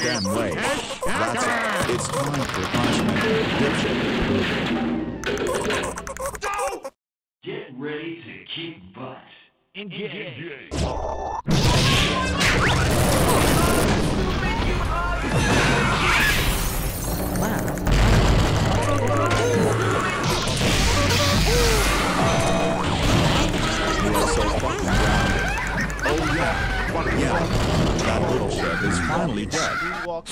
damn way. That's it. It's time for punishment. Dipshit. Get ready to kick butt. Engage. You are so fucking grounded. Oh yeah. Fuck yeah. That little shit is finally dead.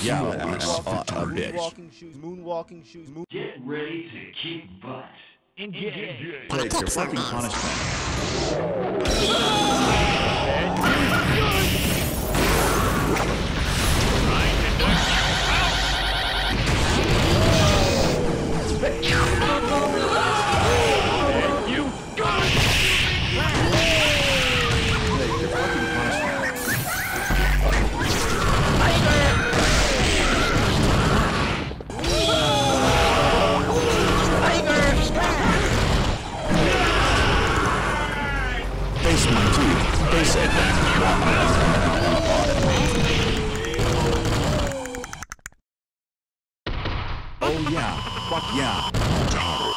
Yeah, uh, a bitch. Moonwalking shoes, moonwalking shoes, moon Get ready to kick butt. Engage. Take your fucking punishment. Face my teeth. They said Oh yeah. Fuck yeah.